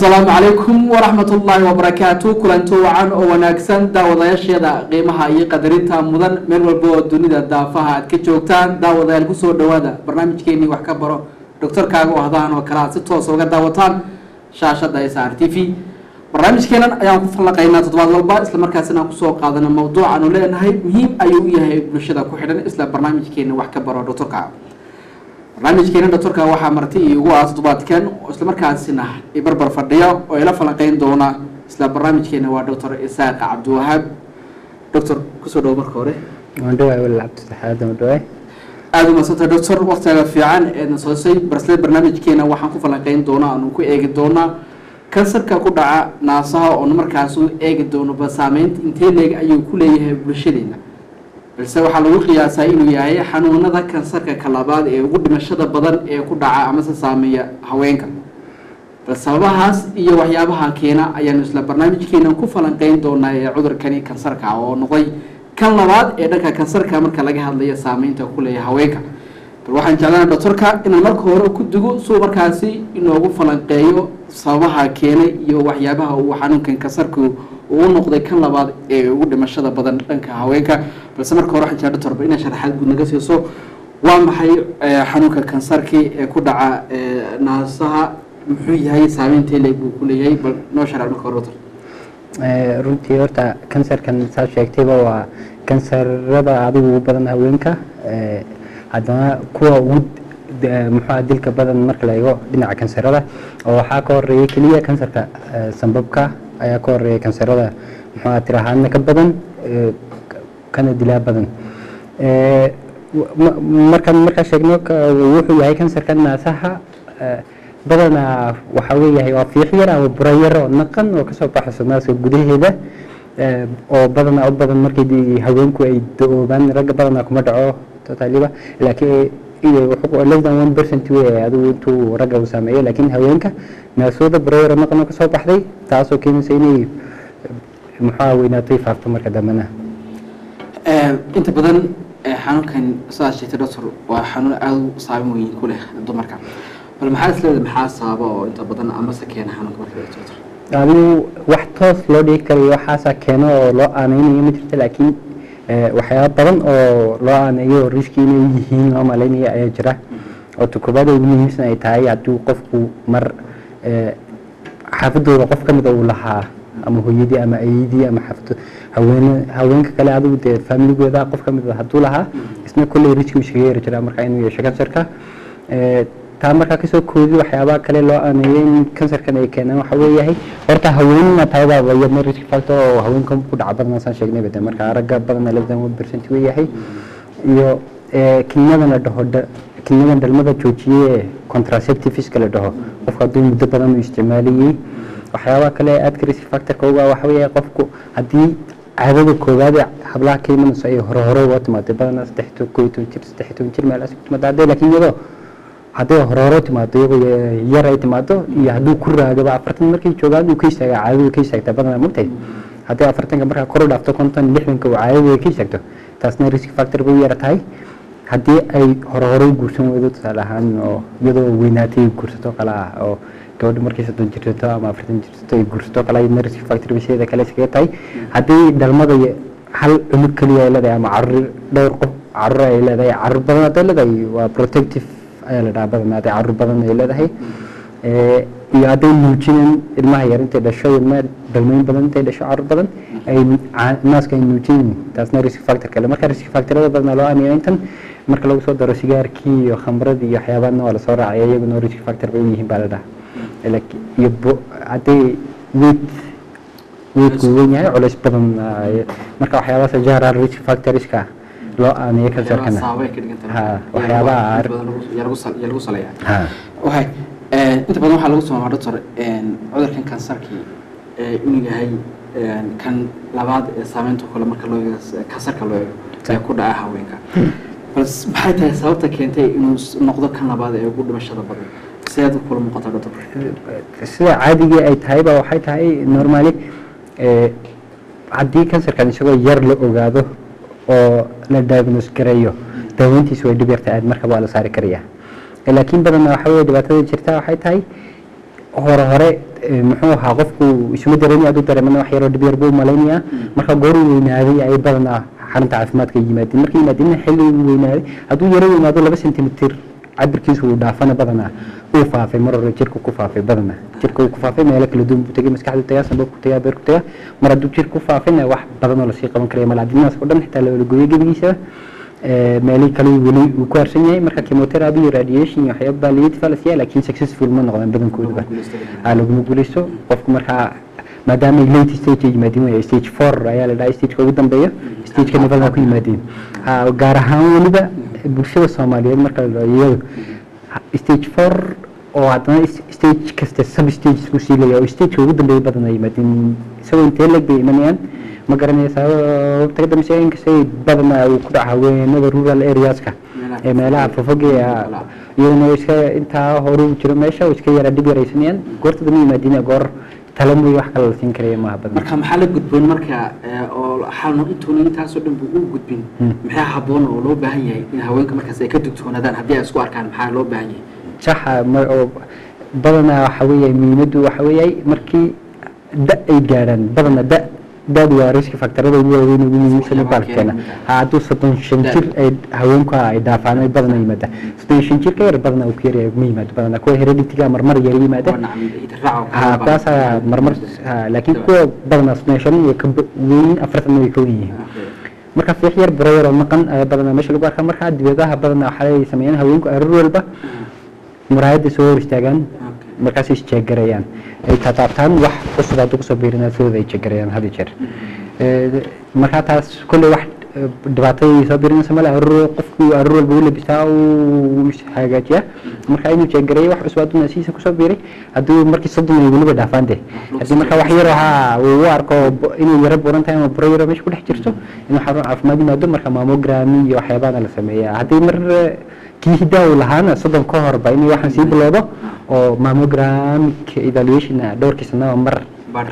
asalaamu calaykum waraxmat ullaahi wabarakaatu kulanto wacan oo wanaagsan daawadayaasheeda qiimaha iyo qadarinta mudan meel walba oo dunida daafaha aad ka joogtaan. Daawadayaal ku soo dhawaada barnaamijkeenii wax ka baro doctorkaaga oo hadaan oo kale aad si toosa uga daawataan shaashada s r t v. Barnaamijkeenan ayaan ku fallaqaynaa toddobaad walba isla markaasina aan ku soo qaadana mawduuc aanu leenahay. Muhiim ayuu u yahay bulshada ku xidhan isla barnaamijkeena wax ka baro doctorkaaga barnaamijkeena doctorka waxaa marti iigu ah toddobaadkan oo isla markaasina ibarbar fadhiya oo ila falanqeyn doona isla barnaamijkeena waa doctor isaaq cabdiwahaab. Doctor ku soo dhawo marka hore. Mandhawaay walaal cabdisaxaad aada madsanta doctor waktiga fiican eedna soosay barsle barnaamijkeena waxaan ku falanqeyn doonaa aanu ku eegi doonaa kansarka ku dhaca naasaha oon markaas u eegi doono ba saameynta intee leeg ayuu ku leeyahay bulshadeena balse waxaa lagu qiyaasaa inuu yahay xanuunada kansarka kalabaad ee ugu dhimashada badan ee ku dhaca amase saameeya haweenka. Bal sababahaas iyo waxyaabaha keena ayaanu isla barnaamijkeena ku falanqeyn doonaa ee cudurkani kansarka oo noqday kan labaad ee dhanka kansarka marka laga hadlayo saameynta ku leeyahay haweenka. Bal waxaan jeclana doctorka inaan marka hore ku digo suu markaasi inoogu falanqeeyo sababaha keenay iyo waxyaabaha uu xanuunkan kansarku uu noqday kan labaad ee ugu dhimashada badan dhanka haweenka. Balse marka hore waxaan jecla doctorba inaa sharaxaad guud naga siiso. Waa maxay xanuunka kansarkii ee ku dhaca naasaha. Muxuu yahay saameynta leeg buu ku leeyahay. Bal noo sharax marka hore doctor runtii horta kansarkan saa sheegtayba waa kansarada adigu ugu badan haweenka. Haddana kuwa ugu muxuua dilka badan marka la eego dhinaca kansarada oo waxaa ka horreeya keliya kansarka sambabka ayaa ka horreeya kansarada muxuua tir ahaadna ka badan kana dilaa badan. Markaan markaa sheegno wuxuu yahay kansarka naasaha badanaa waxaa weeyahay waa fiix yar ama bura yar oo naqan oo ka soo baxayso naaska gudaheeda oo badanaa u badan markii haweenku ay da'oobaan ragga badanaa kuma dhaco totaliba laakiin less than one percent wey adigu intuu ragga uu saameeyo laakiin haweenka naasooda bura naqan oo ka soo baxday taasoo keenaysa inay muxuaa weynaato faafto marka dambena. Inta badan xanuunkan sidaad sheegtay doctor waa xanuun aada u saameyn weyn ku leh dumarka. Bal maxaa isleedahay maxaa sababa oo inta badan amase keena xanuunka marka doctor adigu wax toos loo dhigi karayo waxaasaa keeno oo loo aaneynayo ma jirta laakiin waxyaaba badan oo loo aaneeyo riski inay yihiin loo malaynayo ayaa jira. Oo tukubada ugu muhiimsan ay tahay hadduu qofku mar xaafadooda qof ka mida uu lahaa ama hooyadii ama ayadii ama xaafado haweene haweenka kale adigu dee faamiligooda qof ka mida hadduu lahaa isna kolley riski uu iskaga yari jiraa marka inuu yeesho kansarka taa markaa ka soo koodi waxyaabaha kale loo aaneeyay in kansarkan ay keenaan waxa weeyahay horta haweenna tayadaaba iyadna risk factor oo haweenka ku dhaca badan saan sheegnay bade marka ragga badana less than one percent weeyahay iyo kiniinadan la dhaho kiniinadan dhalmada joojiye contraceptiveska la dhaho. Qofka hadduu muddo badan u isticmaalayey waxyaabaha kale aadka risk factorka uga waxa weeyahay qofku haddii caadada koowaad ee hablaha ka ay hore uga timaatay badanaa saddex toban jir saddex iyo toban jir meelaas ku timaada hadday laakiin iyadoo hadday hore timaado yar ay timaado iyo hadduu ku raagaba afartan markay joogaan uu ka istaaga caadadu ka istaagtaa badanaa mogtahay haddii afartanka markaa kor u dhaafto konton lixdanka uu caadadu ka istaagto taasna risk factor bay u yara tahay. Haddii ay hore hore u guursan weydo tusaale ahaan oo iyadoo weynaatay ay guursato kale ah oo gabadha markay soddon jirsato ama afartan jirsato ay guursato kale iyadna risk factor bay sideeda kale iskaga tahay. Haddii dhalmada hal cunug keliya ay leedahay ama carur dhowr qof carur ay leedahay carur badan hadday leedahay waa protective ayaa la dhaha badan hadday carur badan ay leedahay. Iyo hadday nuujinin ilmaha yar intay dhasho ilma dhalmooyin badan intay dhasho carur badan ay naaska ay nuujinin taasna risk factor kale. Marka risk factorada badanaa loo aamiyo intan marka lagu soo daro sigaarkii iyo khamradii iyo waxyaabaadna waa la soo raacaya iyaguna risk factor bay u yihiin baa la dhaha iyo hadday weight weydku weyn yahay culays badan marka waxyaabahaas jahra risk factorska loo aamiyo kansarkana waxyaabaha lagu saleeya okay inta badan waxaa lagu soo doctor. Cudurkan kansarkii inuu yahay kan labaad ee saameynta kale marka loo eego kansarka loo eego ee ku dhaca haweenka bal maxay tahay sababta keentay inuu noqdo kan labaad ee ugu dhimashada badan sideed kula muuqata doctor sida caadigii ay tahayba waxay tahay normally haddii kansarkan isagoo yar la ogaado oo la diagnose gareeyo daaweyntiisu way dhib yarta aad markaba waa la saari karayaa. Laakiin badanna waxa weye dhibaatada jirta waxay tahay hore hore eh, muxuu ahaa qofku isuma dareemay aduu dareemana wax yaroo dhib yar buu malaynayaa marka gooruu weynaaday ay badanaa xarunta caafimaadka yimaadeen. Markay yimaadeen xilli weynaaday hadduu yaro weynaado laba sentimitir cabirkiisu uu dhaafana badanaa uu faafay mar hore jirka ku faafay badanaa. Jirka ku faafay meelo kala duwan buu tegay maskaxdu tagaa sanbabku tagaa beerku tagaa mar hadduu jirka ku faafayna wax badan oo la sii qaban karaya malaadinaas oo dhan xitaa la wala gooyo gebigiisa meelihii kale weli uu ku harsan yahay. Marka chemotherapy iyo radiation iyo waxyaaba palliative la siiyaa laakiin successful ma noqdaan badankooduba aa laguma guuleysto qofku markaa maadaama ay late stage ay yimaadeen way stage four ayaa la dhahay stageka ugu dambeeya stageka nabadna ku yimaadeen. Gaar ahaan weliba bulshada soomaaliyeed marka la iyadu stage four oo haddana stage kasta sub stage isku sii leeyahay oo stageka ugu dambeeya badan ay yimaadeen isagoo intee leg bay imanayaan ma garanaya sababta ka dambeysa inkastay badanaa uu ku dhaca haweenada rural areaska ee meelaha fofog ee ah, iyaguna iska intaa horu jiro meesha iska yara dhib yaraysanayaan goorta dama yimaadiina goor talo mooye wax kale la siin karaya maaha badan marka maxaa la gudboon marka eh, oo xalno intuuna intaasoo dhan buu u gudbin? Maxaa habboon oo loo baahan yahay in haweenka markaas ay ka digtoonaadaan haddii ay isku arkaan maxaa loo baahan yahay? Saxa ma- oo badanaa waxa weeye muhiimaddu waxa weeyay markii da ay gaadhaan badanaa da daadu waa riski faktarada ugu waaweyn ugu muhiimsan baalkeena keena. ha hadduu soddon shan jir ay haweenku ay dhaafaan ay badanaa yimaada soddon shan jir ka yar badanaa uu ku yaryahay ma yimaado badanaa kuwa hereditiga marmar yar yimaada. Oo ha kuwaasaa marmar laakiin kuwa badanaa soddon shan iyo ka weyn afartan way ka wen yihiin. Marka fiix yar baro yaroo maqan ayaa badanaa meesha lagu arkaa markaa dibadaha badanaa waxaa ay sameeyaan haweenku aroor walba. Muraayadda soo hor istaagaan. Markaas isjeegarayaan ay taataabtaan wax cusub hadduu ku soo biirinaa sidooda ay jeegarayaan had jeer. Eh, markaa taas kolley wax eh, dhibaatadii soo biirinaysa male qofku aroor walba u labistaa uu hagaajiyaa marka inuu jeegareeyo wax cusub hadduu nasiisa ku soo biiray hadduu markii soddon ay weliba dhaafaan de haddii marka wax yaro haa uu u arko inay yaro buran tahay ama buro yaro meesha ku dhex jirto inuu xarun caafimaad yimaado marka mammogrami iyo waxyaabaana la sameeyaa. Haddii mar eh, kii hiddaha uu lahaana soddon ka horba inay waxaan sii bilowdo oo mammogramic evaluation dhowrkii sanaba mar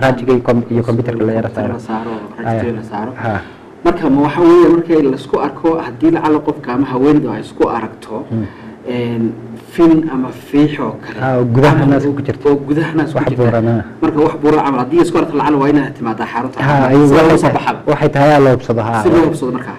raajiga iyo com- iyo computerka la yara saaro la saaro Aya. rajistooyin la saaro Ha. marka ma waxa weeye markay la isku arko haddii lacala qofka ama haweeneydu ay isku aragto fin ama fiix oo kale. Ah, oo gudaha ama- naas ku jirta. oo gudaha naas ku Wax jirta. buuran, ah. marka wax buuran camal haddii isku aragto lacala waa inaad timaadaa xarunta Ha, caafimaadka. iyo Si loo waxay soo tahay- aa la hubsado si loo hubsado markaa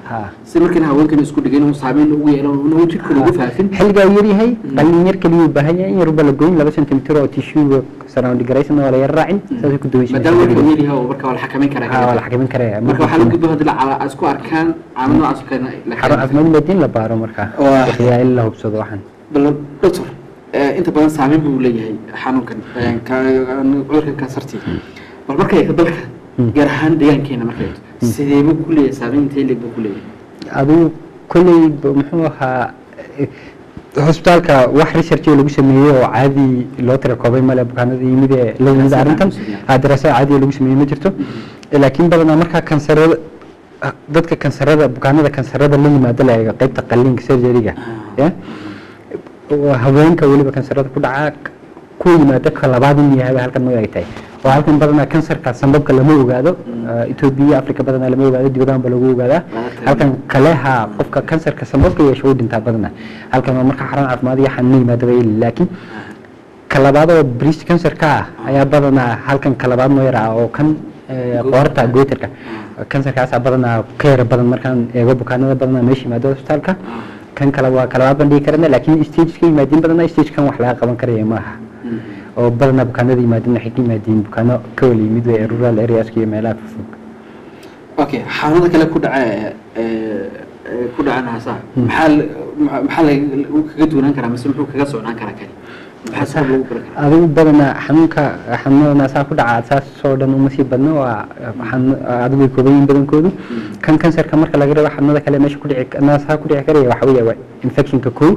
si markan haweenkan isku dhigin uu saameyn ugu yeelan uu jidhka ugu faafin. Xilligaa yaryahay qalin yar keliya u baahan yahay in yarba la goyn laba sentimitir oo tissue surround garaysan waa la yar raacin saasay ku daweysan maadaama marka uu yaryahay oo marka waa la xakameyn karaa waa la xakamin karaya marka waxaa la gudbo haddii ay isku arkaan caalamad noocaas oo kale la xarun caafimaad maadiin la baaro marka. Waa. waxyaa in la hubsado waxan bal doctor eh, inta badan saameyn buu leeyahay xanuunkan eh, ka- cudurkan kansartii bal markay dalka gaar ahaan deegaankeena markay. Sidee buu ku leeyahay? Saameyn intee leeg buu ku leeyahay. Adigu kolley muxuu ahaa eh, hosbitaalka wax research oo lagu sameeyey oo caadi loo tirakoobay male bukaanada yimid ee la yimid arrintan. caadi ah. ha daraasad caadi oo lagu sameeyey ma jirto. Laakiin badanaa markaa kansarada ah, dadka kansarada bukaanada kansarada la yimaado la eego qaybta qalliinka surgeryga. Ya oo haweenka weliba kansarada ku dhaca ku yimaado ka labaad in yahay halkan ma tahay. Oo halkan badanaa kansarka sambabka lama ogaado. Eh, Ethiopia Africa badanaa lama ogaado dibadahan ba lagu ogaadaa. Halkan kale ha qofka kansarka sambabka yeesho uu dhintaa badanaa. Halkan waa marka xarun caafimaad iyo xanuun yimaado bay laakiin ka labaad oo breast cancerka ah ayaa badanaa halkan ka labaad noo yara oo kan eh, qoorta goiterka kansarkaasaa badanaa ka yara badan markaan eego bukaanada badanaa meesha yimaado hospitaalka kan kale waa kalabaad baan dhigi karana laakiin stage ka yimaadeen badanaa stage kan wax laga qaban karaya maaha. Oo badanaa bukaanada yimaadeen waxay ka yimaadeen bukaano ka wala yimid wey rural areaska iyo meelaha fog okay xanuunada kale ku dhaca ee, ee, ku dhaca naasaha. Maxaa ma- maxaa uu kaga duwanaan karaa mise muxuu kaga socnaan karaa kani adigu badanaa xanuunka xanuunada naasaha ku dhaca saas oo dhan uma sii badno waa adigu way kooban yihiin badankoodu kan kansarka marka laga reebo xanuunada kale meesha kudhici naasaha ku dhici karaya waxa weeye waa infectionka kow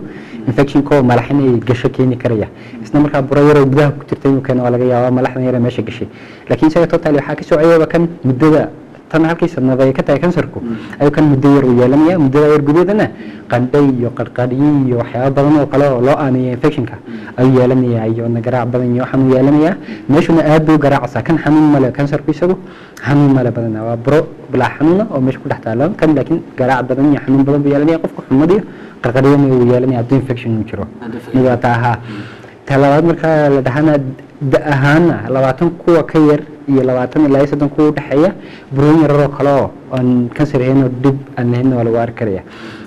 infectionka oo malaxin ay gasho keeni karaya. Isna markaa buro yaroo gudaha ku jirta inuu keeno waa laga yaabaa malaxdan yare meesha gashay. Laakiin isaga total waxaa ka socayaba kan muddada tan halkii sanada ay ka tahay kansarku ayuu kan muddo yar u yeelanaya muddada yar gudaheedana qandhay iyo qarqadhiyo iyo waxyaaba badan oo kale oo loo aaneeya infectionka ayuu yeelanaya iyo nagaraac badan iyo waxaan u yeelanaya meeshuna aad buu garaacaysaa kan xanuun male kansarku isagu xanuun male badana waa buro bilaa xanuuna oo meesha ku dhex taalo kan laakiin garaac badan iyo xanuun badan buu yeelanaya qofka xumad iyo qarqadhiyana uu yeelanaya hadduu infection uu jiro taa ahaa talabaad marka la dhahana da ahaana labaatan kuwa ka yar iyo labaatan ilaa soddon kuwa udhexeeya burooyin yararoo kale oo aan kansar ahayn oo dhib aan lahayn waa lagu arki karaya.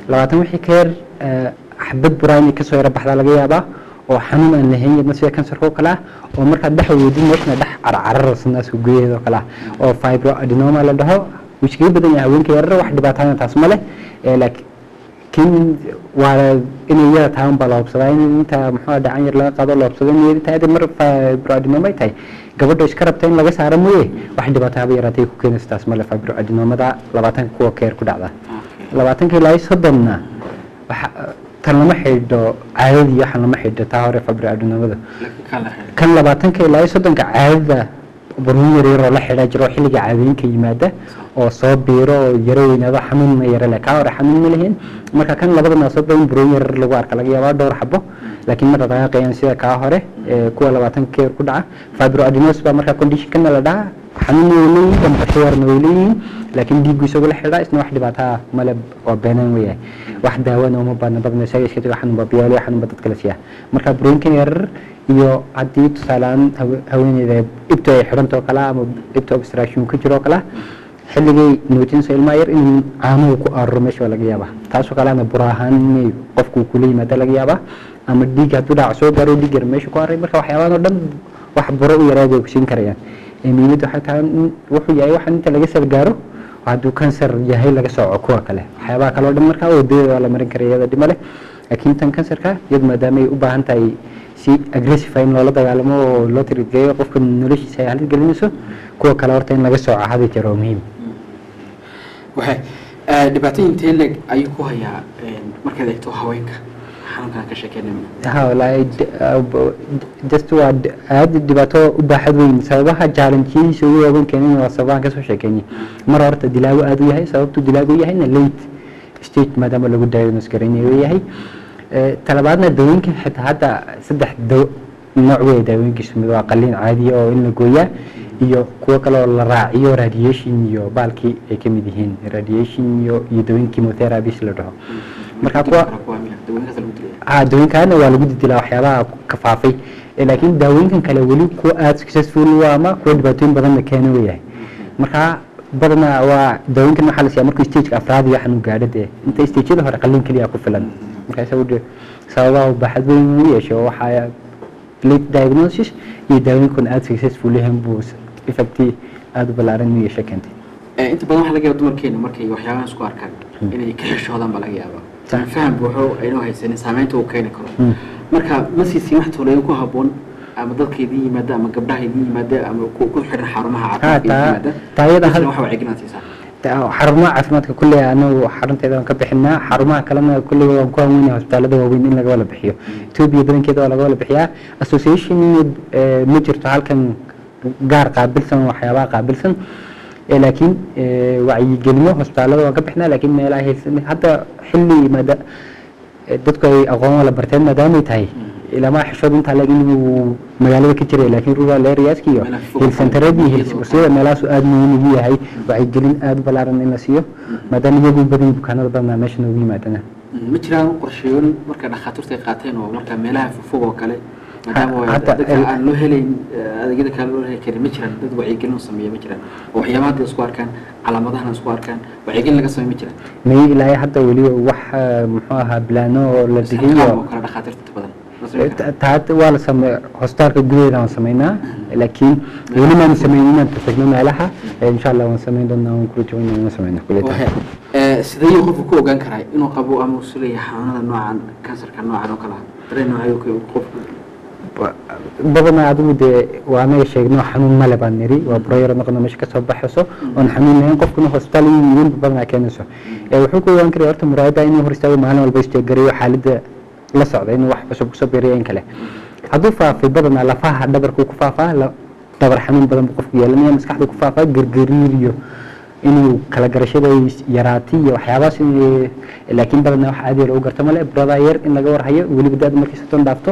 Labaatan wixii ka yar eh, xabad buraa ka soo yara baxdaa laga yaabaa oo xanuun aan lahayn yadna sida kansarka oo kale ah oo markaad dhex weydin meeshana dhex carcararasanaas gudaheeda oo kale ah oo fibroadenoma la dhaho wuu iskaga badan yahay haweenka yarar wax dhibaatana taas ma leh Eh, laakiin waa inay yara tahay unbaa la hubsadaa in inta muxuu dhacan yar laga qaado la hubsado inay yari tahay mar fibroadenoma ay tahay. Gabadha iska rabta in laga saaro mooye. Wax dhibaato haba yaraatay ku keenaysa taas male fibroadenomada labaatanka kuwa keer ku dhacda. Labaatanka ilaa soddonna waxa tan lama xidho caadadii waxaan lama xidho taa hore xidhay kan labaatanka ilaa soddonka caadada baruun yar yaroo la xidhaa jiro xilliga caadooyinka yimaada oo soo biiro oo yaro weynaado xanuunna yaro leh. Kaa hore xanuun ma lihin marka kan labada naasoodba in baruun yar lagu arka. Laga yaabaa dhowr xabo. Laakiin ma dhaqaaqayaan sida kaa hore kuwa labaatanka keer ku dhaca. Fibroadenos baa marka conditionkana la dhaha xanuun way leeyihiin damqasho yarna way leeyihiin laakiin dhiiggu isagu la xidhaa isna wax dhibaataa male waa beenaan weyahay wax daawona uma baadna badna isaga iska tago xanuun baa biyaalo xanuun baa dadka la siiyaa. Marka burooyinkan yarar iyo haddii tusaaleaan haweeneyda ibto ay xidhantoo kale ama ibto obstruction ka jiroo kale xilligay nuujinayso ilmaha yar in caanuhu ku aaruro meesha laga yaabaa. Taasoo kale ama bura ahaan inay qofku kula yimaada laga yaabaa ama dhiig hadduu dhaac soo gaaro dhiig yar meesha ku aray marka waxyaabahan oo dhan wax buro u yaraad ku siin karayaan. Muhiimadda waxay tahay wuxuu yahay waxaan inta laga salgaaro hadduu kansar yahay laga sooco kuwa kale. Waxyaabaha kale oo dhan markaa wadadeeda waa la marin karaya iyada dhimo leh. Laakiin tan kansarka iyadu maadaama ay u baahan tahay si aggressive in loola dagaalamo oo loo tirigeeyo qofka noloshiisa ay halis gelinayso kuwa kale horta in laga sooco hadi jiro waa muhiim waxay dhibaatooyin intee leeg ayuu ku hayaa markaad eegto haweenka. Xanuunkan ka sheekeynayna ha wallaahi d- ah, just waa d- aad dhibaato u baaxad weyn. Sababaha challenge-yadiisa ugu waaweyn keenin waa sababahan ka soo sheekeynay. Mar horta dilaago aad u yahay sababtu dilaago u yahayna late stage maadaama lagu diagnose garanayo u yahay. Eh, talabaadna dawooyinka xitaa hadda saddex nooc wey daawooyinkiisu. Mid waa qaliin caadiya oo in la gooyaa iyo kuwo kale oo la raaciyo radiation iyo baalkii ay ka mid yihiin. Radiation iyo iyo dawooyin chemotherapies la dhaho. Marka kuwa ah dawooyinkaana waa lagu didilaa waxyaabaha ka faafay. Laakiin daawooyinkan kale weli kuwa aada successful ah ama kuwa dhibaatooyin badanna keena weyahay marka badanaa waa daawooyinkan waxaa la siiyaa? Markuu stageka afraad iyo xanuun gaadho dee inta stageyada hore qalliin keliya ku filan marka isagu de sababaha baaxad weyn u yeesho waxaa late diagnosis iyo daawooyinkan aada successful yahan buu effecti aada u ballaaran u yeesho keentay. Eh, inta badan waxaa laga yaaba dumarkeena markay waxyaabahan isku arkaan. Inay ka xishoodaan baa laga yaabaa. Sax. aan faham buuxo aynoo haysanin saameynta uu keeni karo. Mm. marka ma siisin wax toleeyo ku habboon ama dadka idin yimaada ama gabdhaha idin yimaada ama ku xiran xarumaha Ha, caafimaadka yimaada? taayada hal- waxa wacyigelinaad siisaa Ta- xarumaha caafimaadka kulley anagu xarunteeda waan ka bixinaa. Xarumaha kalena kulley waan ku haweyna hospitaalada waaweyn in laga bixiyo. Etoobiya badankeeda waa laga bixiyaa. Association eh, ma jirto halkan gaar qaabilsan waxyaabaha qaabilsan. Eh, laakiin eh, wacyigelimo hospitaalada waan ka bixinaa laakiin meelaha haysan hadda xilli maada dadku ay aqoon wala barteen maadaamay tahay ilamaa xishood intaa leg inuu magaalada ka jiray laakiin rural areaska iyo hilsida meelahaasu aada muhiim ugu yahay wacyigelin aada u ballaaran in la siiyo maadaama iyagu badan bukaanada badanaa meesha noogu yimaadana ma jiraan qorshooyin marka dhakhaatiirta ay qaateen oo marka meelaha fogfog oo kale aan loo helayn adeegyada kale loo heli karin ma jiraan dad wacyigelin u sameeya ma jiraan oo waxyaabaha hadda isku arkaan calaamadahana isku arkaan wacyigelin laga sameey ma jiraan may ilaahay hadda weliba wax muxuu ahaa bilaano oo la digay Isxilqaan iyo oo kale dhakhaatiirta inta badan waa la same hospitaalka gudaheeda waan sameynaa laakiin weli maanu sameyn inaan tagno meelaha insha allah waan sameyn doonaa waan kula joognaa waan sameynaa kuleta sidee qofku ku ogaan karaa inuu qabo ama uu leeyahay xanuunada noocan kansarka noocan oo kale? Ah dareen noocyo ku qofku badanaa adigu dee waa anaga sheegno xanuun male baan niri waa burayaro noqono meesha ka soo baxayso oon xanuun lahayn qofkuna hospitaal yiin badanaa keenayso. Wuxuu ku ogaan karaya horta muraayada inuu hor istaago maalin walba isteegarayo xaaladda la socda inuu wax cusub ku soo biiriyo in kale. Hadduu faafay badanaa lafaha dhabarku ku faafaa dhabar xanuun badan buu qofku yeelanaya maskaxdu ku faafaa gargariir iyo inuu kala garashada ay yaraatay iyo waxyaabahaas in- laakiin badanaa wax caadi lagu garto male buradaa yar in laga warhayo weliba daada markay soton dhaafto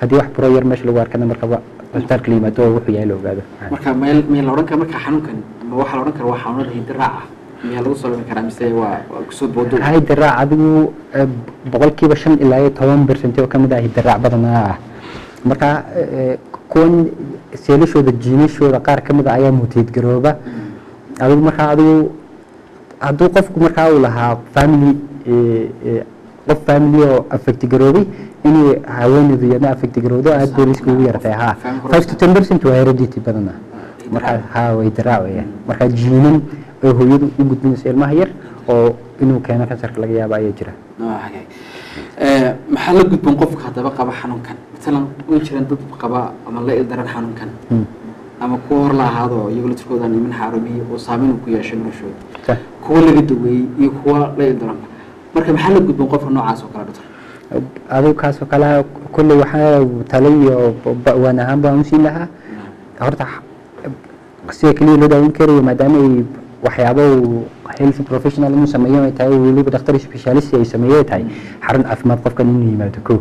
haddii wax buro yar meesha lagu arkana markaba hospitaalka la yimaado oo wuxuu yahay la ogaado. Marka meel meel la odhan kara marka xanuunkan ma waxaa la odhan kara waa xanuunada hiddiraac ah miyaa lagu salami karaa? Mise waa ku soo boodo hidaraac adigu eh, boqolkiiba shan ilaa iyo toban bercent oo ka mid ah hidaraac badanaa ah marka eh, kuwan seelashooda jiinashooda qaar ka mid a ayaa muteed garooba. Adigu markaa adigu hadduu qofku markaa uu lahaa family eh, qof family oo affecti garoobay inuu haweeneydu iyadna affecti garowdo aad bay riski ugu yartay ha five to ten percent waa heredity badana markaa ha way daraac weeyaan markaa jiinan oo hooyadu u gudbinayso ilmaha yar oo inuu keeno kansarka laga yaabo ayaa jira. Ee, maxaa la gudboon qofka haddaba qaba xanuunkan? Matalan way jiraan dad qaba ama la ildaran xanuunkan? Hmm. ama kuwa hor la ahaado iyago laftirkooda niman xaarabiya oo saameyn ku yeeshay noloshooda? Kuwa laga daweeyey iyo kuwa la ildaran marka maxaa la gudboon qofka noocaas oo kale doctor? Adigu kaasoo kale kolley waxaa talay iyo ba- waan ahaan baan usiin lahaa. Horta x- sida keliya loo daaweyn karayo maadaama ay waxyaabo health professional inuu sameeyo ay tahay weliba dhakhtar specialist ay sameeyo ay tahay. Xarun caafimaad qofkan inuu yimaado ko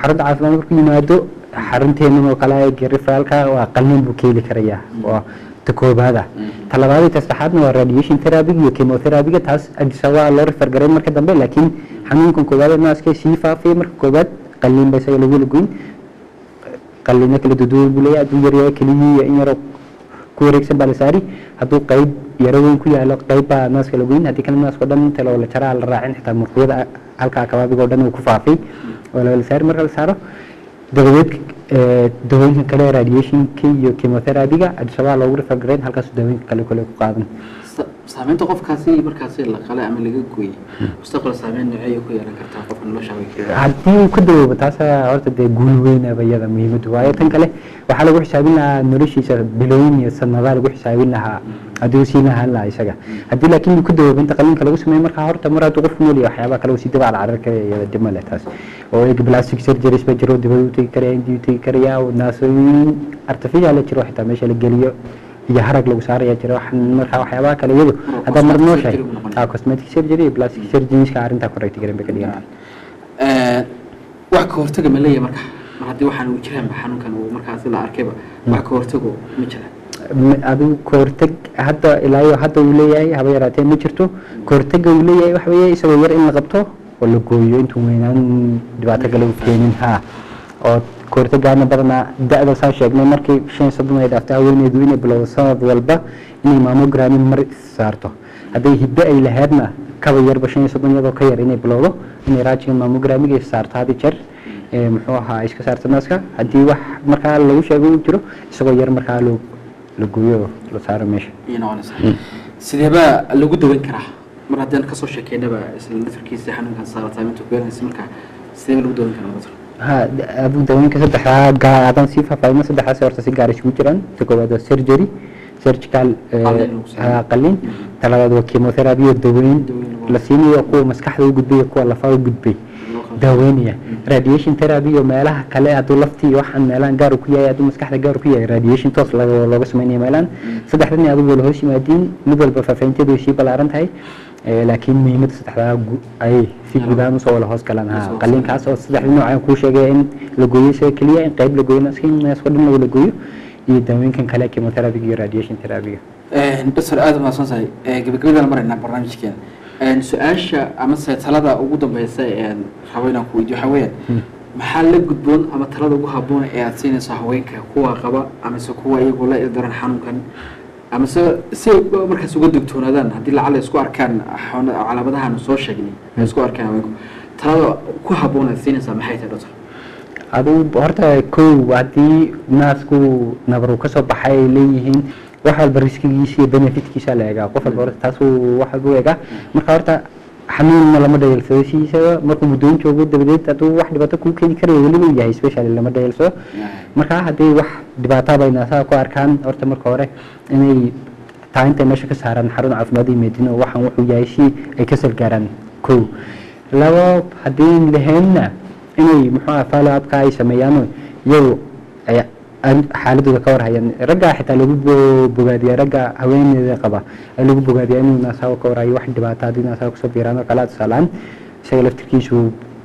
xarunta caafimaad markuu yimaado xarunteena oo kale referalka waa qalliin buu ka heli karayaa waa ta koobaada. Ta labaad iyo ta saddexaadna waa radiation therapy iyo chemotherapy taas Addis Ababa loo refer gareyn marka dambe laakiin xanuunkan koobaad ee naaska sii faafay marka koobaad qalliin ba isaga lagu lagoyn qalliino kala duduwan buu leeyahay hadduu yaryahay keliyii in yaroo ku wareegsan baa la saari hadduu qayb yaro weyn ku yaalo qayb baa naaska la goyn haddii kale oo dhan inta la jaraa la raacin xitaa murqiyada halkaa kabaabiga oo dhan uu ku faafay oo la saari. Marka la saaro dabadeed eh, dawooyinka kale radiationka iyo chemotherapy-ga Addis Ababa loogu refer gareyn halkaas dawooyinka kale kale ku qaadan Sa- saameynta qofkaasi markaasi la qalay ama laga gooyey mustaqbal saameyn noocee ku yeelan kartaa qofka nolosha haddii uu ka dawoobo taasa horta dee guul weynaba iyada muhiimadu waayo. Tan kale waxaa lagu xisaabin lahaa noloshiisa bilooyin iyo sanadaa lagu xisaabin lahaa. Haddii uu siin lahaan lahaa isaga. Haddii laakiin uu ka dawoobo inta qaliinka lagu sameeyo markaa horta mar hadduu qofku nool yahay waxyaabaha kale uu sii dabaal carar karaya iyada dhib male taas. Oo eg plastic surgeries ba jiro dibada u tegi karaya indii u tegi karaya naasooyin artificial jiro xitaa meesha la geliyo iyo harag lagu saaraya waxaan markaa waxyaabaha kale iyadu haddaa mar nooshahay ah cosmetic surgery iyo plastic surgeries-ka arrintaa correct garan bay ka dhigan wax ka hortaga ma leeyahay marka? Mar haddii waxaan uu jiraanba xanuunkan uu markaasi la arkayba wax ka hortago ma jira. Adigu kahortag hadda ilaa iyo hadda uu leeyahay haba yaraatee ma jirto. Kahortaga uu leeyahay waxa weeye isagoo yar in la qabto oo la gooyo intuu weynaan dhibaato kale u keenin ha oo kahortagaana badanaa da-da saa sheegnay markii shan soddon ay dhaaftay haweeneydu inay bilowdo sanad walba inay maamogrami mar saarto. Hadday hiddo ay lahaydna kaba yarba shan iyo soddon iyadoo ka yar inay bilowdo inay raajiga maamogramiga saarto hadi jeer ee, muxuu ahaa iska saarto naaska. Haddii wax markaa lagu sheego uu jiro isagoo yar markaa loo la gooyo la saaro meesha. Sideebaa lagu daweyn karaa? Mar haddaan ka soo sheekeynaba isla lafirkiisa xanuunkan saara saameynta ku yeelanaysa marka sideeba lagu daweyn karaa dawooyinka saddexdaa gaa haddaan sii faahfaahino saddexdaas horta si gaar isugu jiraan. Ta koowaad waa surgery surgical qalliin ta labaad waa chemotherapy iyo daweyn la siinayo kuwa maskaxda u gudbay iyo kuwa lafaha u gudbay. Daaweynaya radiation therapy iyo meelaha kale hadduu laftii waxaan meelahan gaar ku yahay hadduu maskaxda gaar ku yahay radiation toos looga sameynaya meelahan. Saddexdan adigu wala hoos yimaadiin mid walba faahfaahinteedu way sii ballaaran tahay laakiin muhiimadda saddexdaa ay si guud ahaan u soo wala hoos galaan ha. Usoo qalliinkaas oo saddexda nooc aan kuu sheegay in la gooyo isaga keliya in qayb la gooyo naska dhan lagu la gooyo iyo daawooyinkan kale chemotherapy iyo radiation therapy. Doctor tahay Ee, gabagabadaan maraynaa barnaamijkeena Een, su'aasha amase talada ugu dambeysa ee rabo inaan ku weydiyo waxaa weeyaan maxaa la gudboon ama talada ugu habboon ee aad siinayso haweenka kuwa qaba amase kuwa iyagu la ildaran xanuunkan amase si ay markaas uga dogtoonaadaan haddii lacala isku arkaan calaamadahan soo sheegnay ay isku arkaan talada ku habboon aad siinaysaa maxay tahay doctor? Adigu horta kow haddii naasku nabaru ka soo baxay ay leeyihiin wax walba riskigiisa iyo benefitkiisa la eegaa. Qof walba horta taasuu wax walba eegaa. Marka horta xanuunna lama dhayalsado sidiisaba markuu muddooyin joogo dabadeed hadduu wax dhibaato kuu keeni karayo weliba uu yahay specially lama dhayalsado marka haddii wax dhibaataba ay naasaha ku arkaan horta marka hore inay taa intay meesha ka saaraan xarun caafimaad iyo meedino waxaan wuxuu yahay si ay ka salgaaraan kow. Labo haddii lahaynna inay muxuu ah follow upka ay sameeyaan iyagu xaaladooda ka warhayaan. Ragga xitaa lagu bo- bogaadiya ragga haweeneyda qaba lagu bogaadiya inuu naasaha ka warhayo wax dhibaato haddii naasaha ku soo biiraan. Oo kale tusaalaan isaga laftirkiisu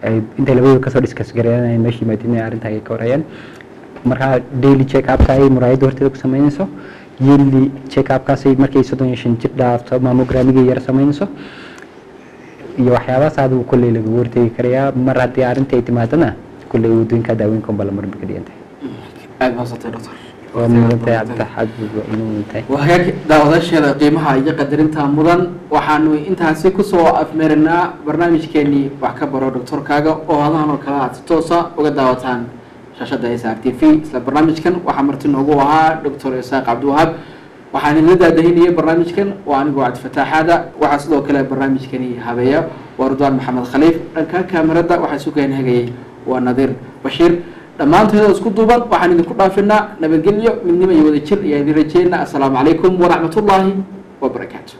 ay intay labadooda ka soo diskas gareeyaan ay meesha yimaadeen inay arrintaa ay ka warhayaan. Markaa daily check upka ay muraayadda horteeda ku sameynayso yearly check upkaasay markay soddon iyo shan jir dhaafto mammogramiga yar sameynayso iyo waxyaabahaas adigu kolley lagaga hortegi karayaa. Mar haddii arrinta ay timaadana kolley waddooyinka daawooyinka unbaa la marin bay ka dhigan mahadsantay doctor. Waa mudantahay cabditaxaad waa inuu mudantahay waa hagaag daawadaasheeda qiimaha iyo qadarinta mudan. Waxaanu intaasi ku soo afmeerinaa barnaamijkeenii wax ka baro doctorkaaga oo hadahan oo kale aad si toosa uga daawataan shaashada s r t v isla barnaamijkan. Waxaa marti noogu ahaa doctor isaaq cabdiwahaab. Waxaan idinla daadahinayay barnaamijkan. Waa anigoo cabdifataaxaada waxaa sidoo kale barnaamijkani habeeya. Waa ridwaan maxamed khaliif. Dhanka kaamirada waxaa sugeen hagayay waa nadiir bashiir dhammaanteeda isku duuban waxaan idinku dhaafinaa nabadgelyo midnimo iyo wadajir ayaa idin rajeynaa assalaamu calaykum waraxmatullaahi wabarakaatu